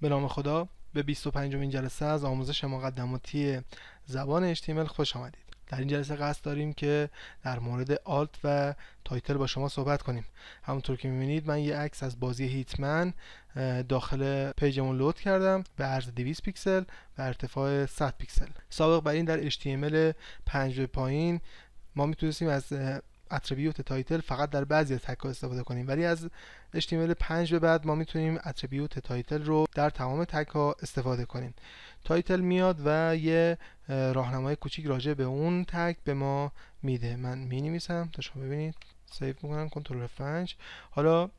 به نام خدا به 25 امین جلسه از آموزش مقدماتی زبان HTML خوش آمدید. در این جلسه قصد داریم که در مورد alt و title با شما صحبت کنیم. همونطور که می‌بینید من یه عکس از بازی Hitman داخل page مون load کردم به عرض 200 پیکسل و ارتفاع 100 پیکسل. سابق بر این در HTML 5 به پایین ما می‌تونستیم از attribute title فقط در بعضی از tag استفاده کنیم. ولی از HTML 5 به بعد ما می‌تونیم attribute title رو در تمام tag ها استفاده کنیم. title میاد و یه راهنمای کوچیک راجع به اون tag به ما میده. من می نویسم تا شما ببینید. save می‌کنم کنترل F5 حالا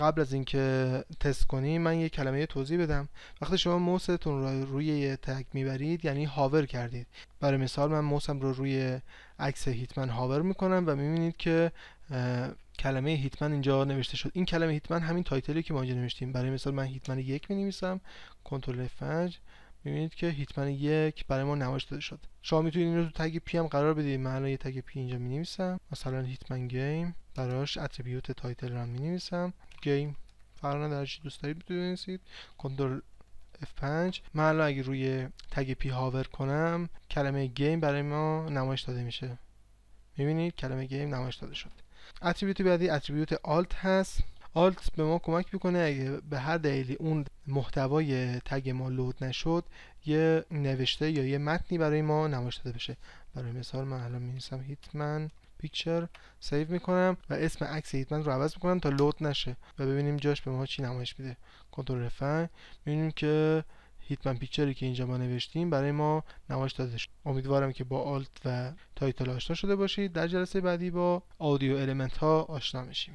قبل از اینکه تست کنیم من یه کلمه توضیح بدم. وقتی شما موستون رو روی tag می‌برید یعنی hover کردید. برای مثال من موسم رو روی عکس Hitman hover می‌کنم و می‌بینید که کلمه Hitman اینجا نوشته شد. این کلمه Hitman همین title ی که ما اینجا نوشتیم. برای مثال من Hitman یک می نویسم کنترل F5 می‌بینید که Hitman یک برای ما نمایش داده شد. شما می‌تونید این رو تو tag p هم قرار بدید. من الان یه tag p اینجا می نویسم مثلا Hitman game براش attribute title رو می نویسم game فرق نداره چی دوست دارید بنویسید. کنترل F5 من الان اگه روی tag p hover کنم کلمه game برای ما نمایش داده میشه. می‌بینید؟ کلمه game نمایش داده شد. attribute بعدی attribute alt هست. alt به ما کمک می‌کنه اگه به هر دلیلی اون محتوای tag ما load نشد یه نوشته یا یه متنی برای ما نمایش داده بشه. برای مثال من الان می‌نویسم Hitman picture save می‌کنم و اسم عکس Hitman رو عوض می‌کنم تا load نشه و ببینیم جاش به ما چی نمایش میده. کنترل F5 می‌بینیم که Hitman picture ی که اینجا ما نوشتیم برای ما نمایش داده شد امیدوارم که با alt و title آشنا شده باشید. در جلسه بعدی با audio element ها آشنا میشیم.